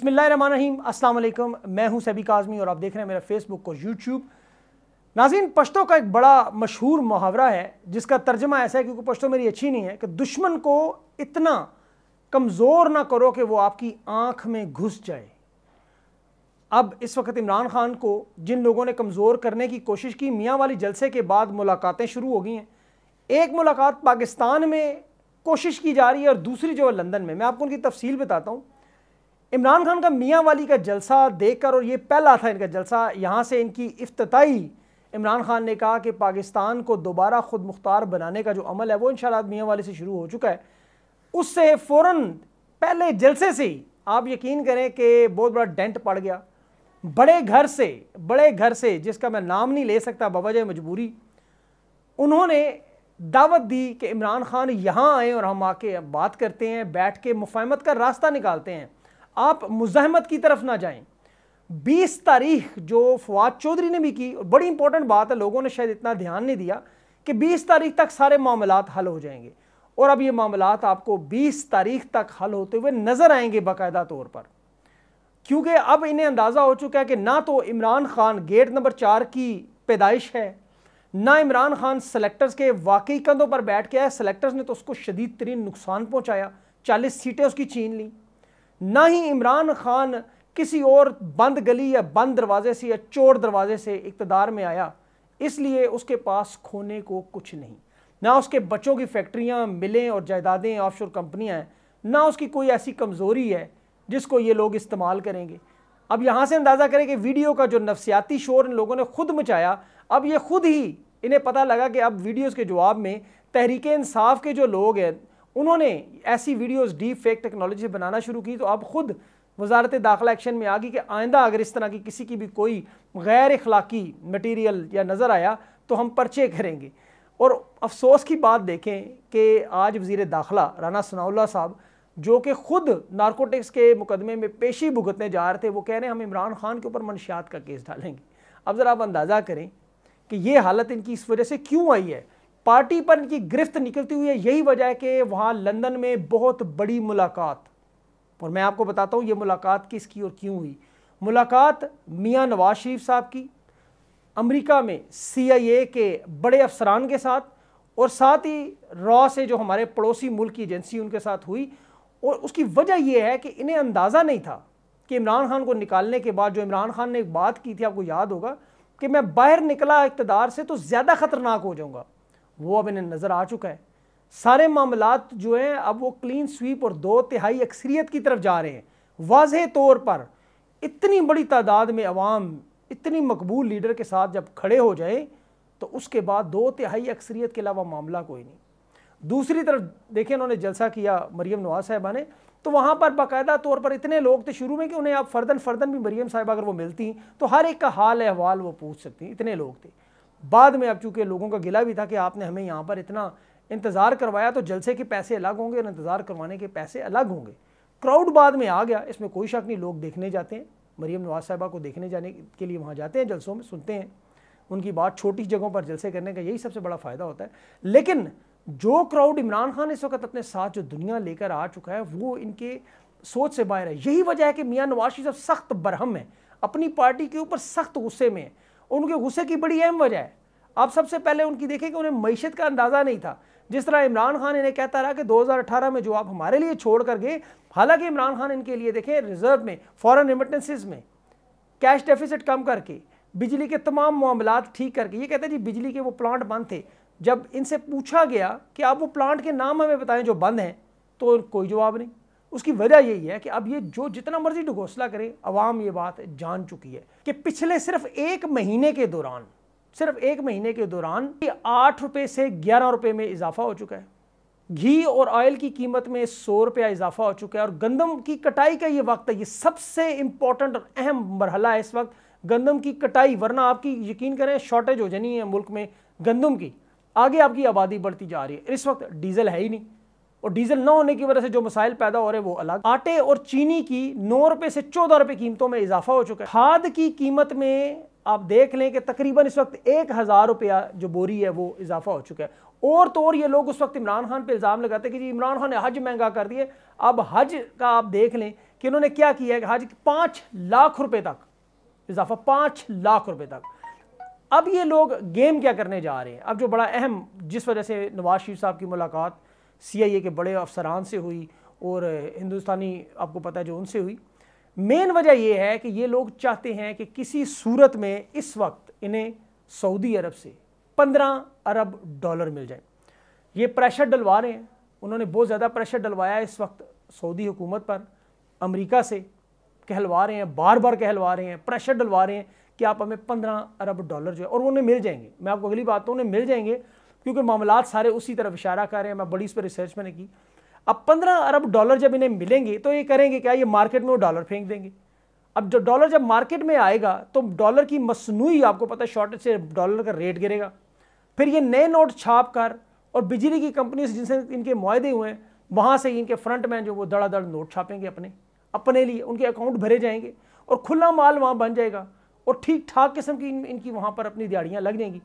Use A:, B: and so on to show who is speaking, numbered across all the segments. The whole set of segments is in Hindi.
A: अस्सलाम वालेकुम मैं हूँ सभी काजमी और आप देख रहे हैं मेरा फेसबुक और यूट्यूब नाजीन पश्तों का एक बड़ा मशहूर मुहावरा है, जिसका तर्जमा ऐसा है क्योंकि पश्तो मेरी अच्छी नहीं है, कि दुश्मन को इतना कमज़ोर ना करो कि वो आपकी आँख में घुस जाए। अब इस वक्त इमरान खान को जिन लोगों ने कमज़ोर करने की कोशिश की, मियाँ वाली जलसे के बाद मुलाकातें शुरू हो गई हैं। एक मुलाकात पाकिस्तान में कोशिश की जा रही है और दूसरी जो है लंदन में। मैं आपको उनकी तफसील बताता हूँ। इमरान खान का मियाँ वाली का जलसा देखकर और ये पहला था इनका जलसा, यहाँ से इनकी इफ्तताई। इमरान खान ने कहा कि पाकिस्तान को दोबारा खुद मुख्तार बनाने का जो अमल है, वो इन मियाँ वाली से शुरू हो चुका है। उससे फ़ौर पहले जलसे से ही आप यकीन करें कि बहुत बड़ा डेंट पड़ गया। बड़े घर से, बड़े घर से, जिसका मैं नाम नहीं ले सकता बवजह मजबूरी, उन्होंने दावत दी कि इमरान खान यहाँ आए और हम आके बात करते हैं, बैठ के मुफाहमत का रास्ता निकालते हैं। आप मुजाहमत की तरफ़ ना जाएँ। 20 तारीख जो फवाद चौधरी ने भी की बड़ी इंपॉर्टेंट बात है, लोगों ने शायद इतना ध्यान नहीं दिया कि 20 तारीख तक सारे मामला हल हो जाएँगे। और अब ये मामला आपको 20 तारीख तक हल होते हुए नज़र आएँगे बाकायदा तौर पर। क्योंकि अब इन्हें अंदाज़ा हो चुका है कि ना तो इमरान खान गेट नंबर चार की पैदाइश है, ना इमरान खान सेलेक्टर्स के वाकई कंधों पर बैठ के आया सेलेक्टर्स ने तो उसको शदीद तरीन नुकसान पहुँचाया। चालीस सीटें उसकी छीन ली। ना ही इमरान खान किसी और बंद गली या बंद दरवाजे से या चोर दरवाजे से इकतदार में आया, इसलिए उसके पास खोने को कुछ नहीं। ना उसके बच्चों की फैक्ट्रियाँ, मिलें और जायदादें ऑफशोर कंपनियाँ हैं, ना उसकी कोई ऐसी कमज़ोरी है जिसको ये लोग इस्तेमाल करेंगे। अब यहाँ से अंदाज़ा करें कि वीडियो का जो नफसियाती शोर इन लोगों ने खुद मचाया, अब ये खुद ही इन्हें पता लगा कि अब वीडियोज़ के जवाब में तहरीक इंसाफ के जो लोग हैं उन्होंने ऐसी वीडियोस डीप फेक टेक्नोलॉजी बनाना शुरू की तो अब खुद वजारत दाखिला एक्शन में आ गई कि आइंदा अगर इस तरह की किसी की भी कोई गैर अखलाकी मटीरियल या नज़र आया तो हम पर्चे करेंगे। और अफसोस की बात देखें कि आज वज़ीर दाखिला राना सनाउल्ला साहब, जो कि खुद नारकोटिक्स के मुकदमे में पेशी भुगतने जा रहे थे, वो कह रहे हैं, हम इमरान खान के ऊपर मनशियात का केस डालेंगे। अब ज़रा आप अंदाज़ा करें कि ये हालत इनकी इस वजह से क्यों आई है? पार्टी पर इनकी गिरफ्त निकलती हुई है, यही वजह है कि वहाँ लंदन में बहुत बड़ी मुलाकात। और मैं आपको बताता हूँ, ये मुलाकात किसकी और क्यों हुई? मुलाकात मियाँ नवाज़ शरीफ साहब की, अमेरिका में सीआईए के बड़े अफसरान के साथ और साथ ही रॉ से जो हमारे पड़ोसी मुल्क की एजेंसी उनके साथ हुई। और उसकी वजह यह है कि इन्हें अंदाज़ा नहीं था कि इमरान खान को निकालने के बाद, जो इमरान खान ने एक बात की थी, आपको याद होगा कि मैं बाहर निकला इकतदार से तो ज़्यादा ख़तरनाक हो जाऊँगा। वो अब इन्हें नज़र आ चुका है। सारे मामला जो हैं, अब वो क्लीन स्वीप और दो तिहाई अक्सरियत की तरफ़ जा रहे हैं। वाज तौर पर इतनी बड़ी तादाद में अवाम, इतनी मकबूल लीडर के साथ जब खड़े हो जाए तो उसके बाद दो तिहाई अक्सरियत के अलावा मामला कोई नहीं। दूसरी तरफ़ देखें उन्होंने जलसा किया मरीम नवाज़ साहबा ने तो वहाँ पर बाकायदा तौर पर इतने लोग थे शुरू में कि उन्हें आप फर्दन फर्दन भी मरीम साहब अगर वो मिलती तो हर एक का हाल अहवाल वो पूछ सकती, इतने लोग थे। बाद में अब चूँकि लोगों का गिला भी था कि आपने हमें यहाँ पर इतना इंतज़ार करवाया तो जलसे के पैसे अलग होंगे और इंतज़ार करवाने के पैसे अलग होंगे। क्राउड बाद में आ गया, इसमें कोई शक नहीं, लोग देखने जाते हैं। मरीम नवाज़ साहबा को देखने जाने के लिए वहाँ जाते हैं, जलसों में सुनते हैं। उनकी बात छोटी जगहों पर जलसे करने का यही सबसे बड़ा फ़ायदा होता है। लेकिन जो क्राउड इमरान खान इस वक्त अपने साथ जो दुनिया लेकर आ चुका है, वो इनके सोच से बाहर है। यही वजह है कि मियाँ नवाज़ शरीफ सख्त बरहम है, अपनी पार्टी के ऊपर सख्त गुस्से में है उनके गुस्से की बड़ी अहम वजह है। आप सबसे पहले उनकी देखें कि उन्हें मीशत का अंदाज़ा नहीं था। जिस तरह इमरान खान इन्हें कहता रहा कि 2018 में जो आप हमारे लिए छोड़ कर गए, हालाँकि इमरान खान इनके लिए देखें रिज़र्व में फॉरेन रिमिटेंसेज में कैश डेफिसिट कम करके, बिजली के तमाम मामला ठीक करके, ये कहते हैं जी बिजली के वो प्लांट बंद थे। जब इनसे पूछा गया कि आप वो प्लांट के नाम हमें बताएँ जो बंद हैं तो कोई जवाब नहीं। उसकी वजह यही है कि अब ये जो जितना मर्ज़ी ढगोसला करे, अवाम ये बात जान चुकी है कि पिछले सिर्फ़ एक महीने के दौरान, सिर्फ़ एक महीने के दौरान आठ रुपये से ग्यारह रुपये में इजाफा हो चुका है। घी और ऑयल की कीमत में सौ रुपया इजाफा हो चुका है और गंदम की कटाई का ये वक्त है, ये सबसे इंपॉर्टेंट और अहम मरहला है इस वक्त। गंदम की कटाई, वरना आपकी यकीन करें शॉर्टेज हो जानी है मुल्क में गंदम की। आगे आपकी आबादी बढ़ती जा रही है। इस वक्त डीजल है ही नहीं। और डीजल न होने की वजह से जो मसाइल पैदा हो रहे हैं वो अलग। आटे और चीनी की नौ रुपये से चौदह रुपये कीमतों में इजाफा हो चुका है। खाद की कीमत में आप देख लें कि तकरीबन इस वक्त एक हज़ार रुपया जो बोरी है वो इजाफा हो चुका है। और तो और ये लोग उस वक्त इमरान खान पे इल्ज़ाम लगाते हैं कि जी इमरान खान ने हज महँगा कर दिए अब हज का आप देख लें कि उन्होंने क्या किया है कि हज पाँच लाख रुपए तक इजाफा, पाँच लाख रुपए तक। अब ये लोग गेम क्या करने जा रहे हैं? अब जो बड़ा अहम, जिस वजह से नवाज़ शरीफ साहब की मुलाकात सीआईए के बड़े अफसरान से हुई और हिंदुस्तानी, आपको पता है जो उनसे हुई। मेन वजह यह है कि ये लोग चाहते हैं कि किसी सूरत में इस वक्त इन्हें सऊदी अरब से पंद्रह अरब डॉलर मिल जाए। ये प्रेशर डलवा रहे हैं। उन्होंने बहुत ज़्यादा प्रेशर डलवाया इस वक्त सऊदी हुकूमत पर, अमेरिका से कहलवा रहे हैं बार बार कहलवा रहे हैं प्रेशर डलवा रहे हैं कि आप हमें पंद्रह अरब डॉलर जो है, और उन्हें मिल जाएँगे। मैं आपको अगली बात तो उन्हें मिल जाएँगे क्योंकि मामला सारे उसी तरफ़ इशारा कर रहे हैं, मैं बड़ी इस पर रिसर्च मैंने की। अब पंद्रह अरब डॉलर जब इन्हें मिलेंगे तो ये करेंगे क्या? ये मार्केट में वो डॉलर फेंक देंगे। अब जो डॉलर जब मार्केट में आएगा तो डॉलर की मसनू आपको पता है शॉर्टेज से डॉलर का रेट गिरेगा। फिर ये नए नोट छाप कर, और बिजली की कंपनी से जिनसे इनके मुआदे हुए हैं, वहाँ से इनके फ्रंट मैन जो वो दड़ादड़ नोट छापेंगे अपने। अपने लिए, उनके अकाउंट भरे जाएँगे, और खुला माल वहाँ बन जाएगा, और ठीक ठाक किस्म की इनकी वहाँ पर अपनी दिहाड़ियाँ लग जाएँगी।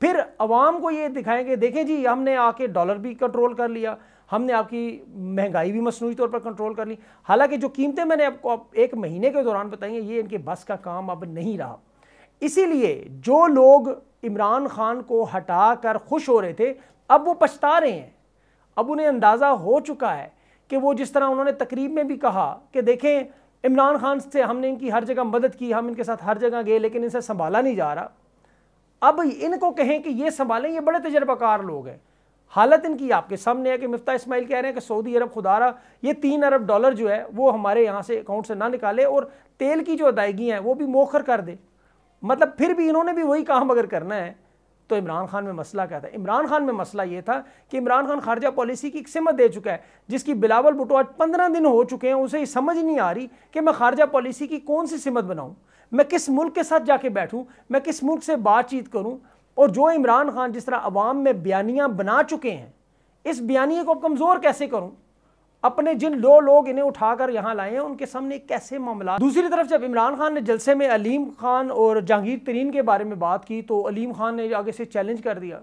A: फिर अवाम को ये दिखाएँगे, देखें जी, हमने आके डॉलर भी कंट्रोल कर लिया, हमने आपकी महँगाई भी मसनू तौर पर कंट्रोल कर ली। हालाँकि जो कीमतें मैंने आपको एक महीने के दौरान बताई हैं, ये इनके बस का काम अब नहीं रहा। इसीलिए जो लोग इमरान खान को हटा कर खुश हो रहे थे, अब वो पछता रहे हैं। अब उन्हें अंदाज़ा हो चुका है कि वो जिस तरह उन्होंने तकरीब में भी कहा कि देखें, इमरान खान से हमने इनकी हर जगह मदद की, हम इनके साथ हर जगह गए, लेकिन इनसे संभाला नहीं जा रहा। अब इनको कहें कि ये संभालें, ये बड़े तजर्बाकार लोग हैं। हालत इनकी आपके सामने है कि मिफ्ता इस्माइल कह रहे हैं कि सऊदी अरब खुदारा, ये तीन अरब डॉलर जो है, वो हमारे यहाँ से अकाउंट से ना निकाले और तेल की जो अदायगी हैं, वो भी मोखर कर दे। मतलब फिर भी इन्होंने भी वही काम अगर करना है तो इमरान खान में मसला क्या था? इमरान खान में मसला ये था कि इमरान खान खारजा पॉलिसी की एक सिमत दे चुका है, जिसकी बिलावल भुटो आज पंद्रह दिन हो चुके हैं, उसे समझ नहीं आ रही कि मैं खारजा पॉलिसी की कौन सी सिमत बनाऊँ। मैं किस मुल्क के साथ जाके बैठूँ? मैं किस मुल्क से बातचीत करूँ? और जो इमरान खान जिस तरह अवाम में बयानियाँ बना चुके हैं, इस बयानी को कमज़ोर कैसे करूँ? अपने जिन दो लोग इन्हें उठाकर यहाँ लाए हैं, उनके सामने कैसे मामला? दूसरी तरफ़ जब इमरान खान ने जलसे में अलीम खान और जहांगीर तरीन के बारे में बात की तो अलीम खान ने आगे से चैलेंज कर दिया।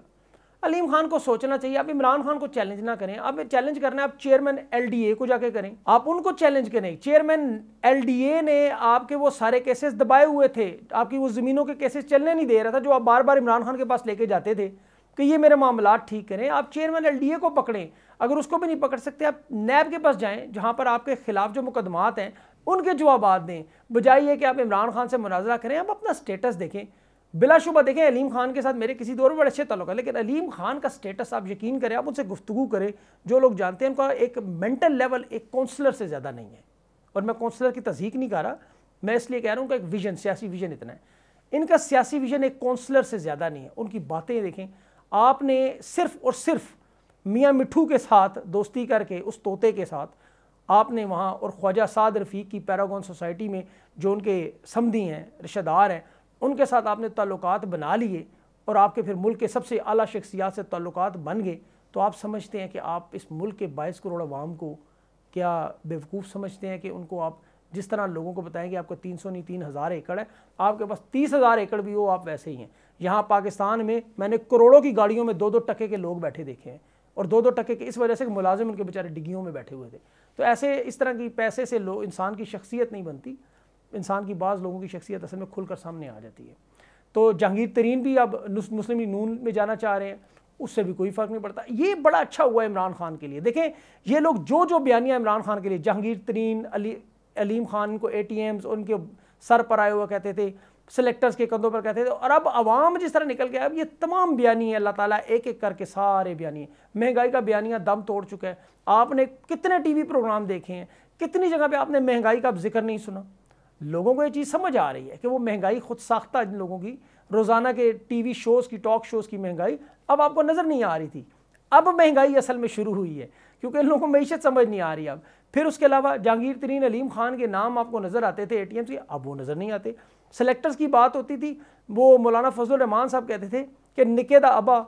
A: अलीम खान को सोचना चाहिए, आप इमरान खान को चैलेंज ना करें। आप चैलेंज करना आप चेयरमैन एलडीए को जाके करें। आप उनको चैलेंज करें। चेयरमैन एलडीए ने आपके वो सारे केसेस दबाए हुए थे। आपकी वो ज़मीनों के केसेस चलने नहीं दे रहा था, जो आप बार बार इमरान खान के पास लेके जाते थे, कि ये मेरे मामला ठीक करें। आप चेयरमैन एलडीए को पकड़ें। अगर उसको भी नहीं पकड़ सकते, आप नैब के पास जाएँ, जहाँ पर आपके खिलाफ जो मुकदमात हैं, उनके जवाब दें। बजाय ये कि आप इमरान खान से मुनाजरा करें, आप अपना स्टेटस देखें। बिलाशुबा देखें, अलीम खान के साथ मेरे किसी दौर में बड़े अच्छे तल्लुक है, लेकिन अलीम खान का स्टेटस आप यकीन करें, आप उनसे गुफ्तु करें, जो लोग जानते हैं, उनका एक मेंटल लेवल एक काउंसलर से ज़्यादा नहीं है। और मैं काउंसलर की तस्दीक नहीं कर रहा, मैं इसलिए कह रहा हूँ उनका एक विजन सियासी विजन इतना है। इनका सियासी विजन एक काउंसलर से ज़्यादा नहीं है, उनकी बातें देखें। आपने सिर्फ़ और सिर्फ़ मियाँ मिठू के साथ दोस्ती करके, उस तोते के साथ, आपने वहाँ और ख्वाजा साद रफ़ीक की पैरागॉन सोसाइटी में जो उनके समधी हैं, रिश्तेदार हैं उनके साथ आपने ताल्लुक बना लिए और आपके फिर मुल्क के सबसे अला शख्सियात से ताल्लुक बन गए तो आप समझते हैं कि आप इस मुल्क के बाईस करोड़ आवाम को क्या बेवकूफ़ समझते हैं कि उनको आप जिस तरह लोगों को बताएँ कि आपको तीन सौ नहीं, तीन हज़ार एकड़ है, आपके पास तीस हज़ार एकड़ भी हो, आप वैसे ही हैं। यहाँ पाकिस्तान में मैंने करोड़ों की गाड़ियों में दो दो टके के लोग बैठे देखे हैं और दो दो टके के इस वजह से मुलाजिम उनके बेचारे डिग्गियों में बैठे हुए थे। तो ऐसे इस तरह की पैसे से लोग इंसान की शख्सियत नहीं बनती। इंसान की बाज़ लोगों की शख्सियत असल में खुलकर सामने आ जाती है। तो जहांगीर तरीन भी अब मुस्लिम लीग नून में जाना चाह रहे हैं, उससे भी कोई फ़र्क नहीं पड़ता। ये बड़ा अच्छा हुआ इमरान खान के लिए। देखें, ये लोग जो जो बयानियाँ इमरान खान के लिए, जहांगीर तरीन, अली, अलीम खान को ए टी एम्स उनके सर पर आए हुए कहते थे सेलेक्टर्स के कंधों पर कहते थे, और अब आवाम जिस तरह निकल गया अब ये तमाम बयानी है, अल्लाह ताला एक एक करके सारे बयानी महँगाई का बयानिया दम तोड़ चुका है। आपने कितने टीवी प्रोग्राम देखे हैं, कितनी जगह पे आपने महँगाई का अब ज़िक्र नहीं सुना? लोगों को ये चीज़ समझ आ रही है कि वो महँगाई खुद साख्ता इन लोगों की। रोज़ाना के टीवी शोज़ की, टॉक शोज़ की महँगाई अब आपको नज़र नहीं आ रही थी। अब महँगाई असल में शुरू हुई है, क्योंकि इन लोगों को मीशत समझ नहीं आ रही अब। फिर उसके अलावा जहांगीर तरीन अलीम खान के नाम आपको नज़र आते थे ए टी के अब वो नज़र नहीं आते। सेलेक्टर्स की बात होती थी, वो मौलाना फजल रहमान साहब कहते थे कि निकेदा अबा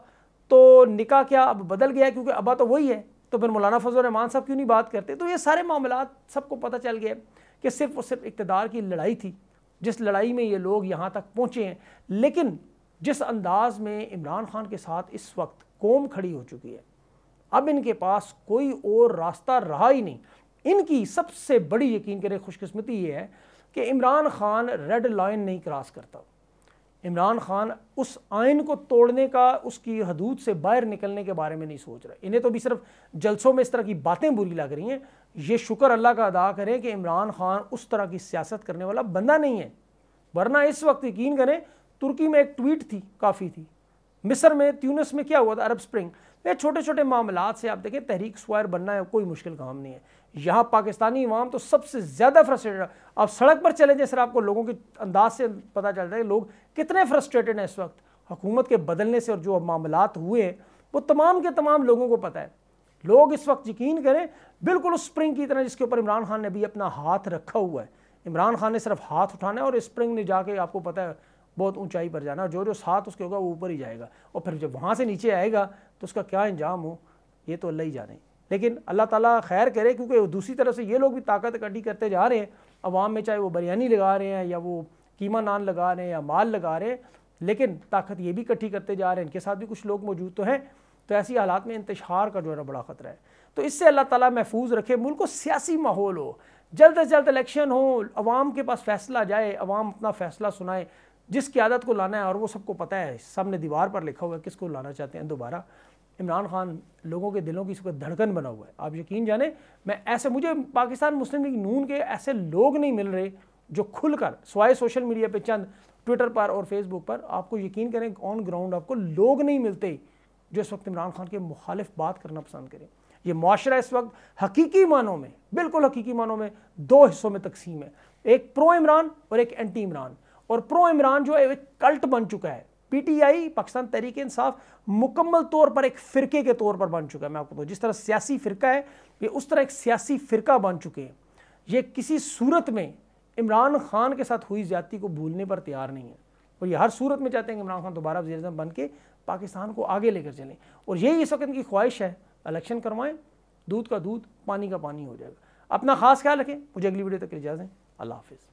A: तो निका क्या अब बदल गया क्योंकि अबा तो वही है। तो फिर मौलाना फजल रहमान साहब क्यों नहीं बात करते? तो ये सारे मामला सबको पता चल गया कि सिर्फ़ और सिर्फ़ इकतदार की लड़ाई थी, जिस लड़ाई में ये लोग यहाँ तक पहुँचे हैं। लेकिन जिस अंदाज में इमरान खान के साथ इस वक्त कौम खड़ी हो चुकी है, अब इनके पास कोई और रास्ता रहा ही नहीं। इनकी सबसे बड़ी यकीन करें खुशकस्मती ये है कि इमरान खान रेड लाइन नहीं क्रॉस करता। इमरान खान उस आयन को तोड़ने का, उसकी हदूद से बाहर निकलने के बारे में नहीं सोच रहा। इन्हें तो भी सिर्फ़ जलसों में इस तरह की बातें बुरी लग रही हैं। ये शुक्र अल्लाह का अदा करें कि इमरान खान उस तरह की सियासत करने वाला बंदा नहीं है। वरना इस वक्त यकीन करें, तुर्की में एक ट्वीट थी, काफ़ी थी। मिस्र में ट्यूनस में क्या हुआ था? Arab Spring. ये छोटे छोटे मामला से आप देखें, तहरीक स्क्वायर बनना है, कोई मुश्किल काम नहीं है। यहाँ पाकिस्तानी इमाम तो सबसे ज़्यादा फ्रस्ट्रेटेड आप सड़क पर चले जैसे आपको लोगों के अंदाज से पता चलता है लोग कितने फ्रस्ट्रेटेड हैं इस वक्त। हुकूमत के बदलने से और जो मामला हुए हैं, वो तमाम के तमाम लोगों को पता है। लोग इस वक्त यकीन करें, बिल्कुल उस स्प्रिंग की तरह जिसके ऊपर इमरान खान ने भी अपना हाथ रखा हुआ है। इमरान खान ने सिर्फ़ हाथ उठाना है और स्प्रिंग ने जाके आपको पता है बहुत ऊंचाई पर जाना, जो जो साथ उसके होगा वो ऊपर ही जाएगा। और फिर जब वहाँ से नीचे आएगा तो उसका क्या इंजाम हो? ये तो अल्लाह ही जाने। लेकिन अल्लाह ताला खैर करे, क्योंकि दूसरी तरफ़ से ये लोग भी ताकत इकट्ठी करते जा रहे हैं। अवाम में चाहे वो बिरयानी लगा रहे हैं, या वो कीमा नान लगा रहे हैं, या माल लगा रहे हैं, लेकिन ताकत ये भी इकट्ठी करते जा रहे हैं। इनके साथ भी कुछ लोग मौजूद तो हैं। तो ऐसी हालात में इंतशार का जो है बड़ा ख़तरा है। तो इससे अल्लाह ताला महफूज रखे, मुल्क को सियासी माहौल हो। जल्द अज जल्द इलेक्शन हो, अवाम के पास फैसला जाए, अवाम अपना फैसला सुनाए। जिस क्यादत को लाना है और वो सबको पता है, सामने दीवार पर लिखा हुआ है किसको लाना चाहते हैं, दोबारा। इमरान खान लोगों के दिलों की इस वक्त धड़कन बना हुआ है। आप यकीन जाने, मैं ऐसे, मुझे पाकिस्तान मुस्लिम लीग नून के ऐसे लोग नहीं मिल रहे जो खुलकर, स्वाय सोशल मीडिया पे चंद, ट्विटर पर और फेसबुक पर, आपको यकीन करें, ऑन ग्राउंड आपको लोग नहीं मिलते जो इस वक्त इमरान खान के मुखालिफ बात करना पसंद करें। ये माशरा इस वक्त हकीकी मानों में, बिल्कुल हकीकी मानों में, दो हिस्सों में तकसीम है। एक प्रो इमरान और एक एंटी इमरान। और प्रो इमरान जो है, एक कल्ट बन चुका है। पीटीआई पाकिस्तान तहरीक इंसाफ, मुकम्मल तौर पर एक फ़िरके के तौर पर बन चुका है। मैं आपको जिस तरह सियासी फ़िरका है, ये उस तरह एक सियासी फ़िरका बन चुके हैं। ये किसी सूरत में इमरान खान के साथ हुई ज्यादती को भूलने पर तैयार नहीं है। और ये हर सूरत में चाहते हैं कि इमरान खान दोबारा वजी अजम बन के पाकिस्तान को आगे लेकर चलें। और यही इस वक्त इनकी ख्वाहिश है इलेक्शन करवाएँ, दूध का दूध, पानी का पानी हो जाएगा। अपना खास ख्याल रखें। मुझे अगली वीडियो तक इजाज़ें अल्लाह हाफिज़।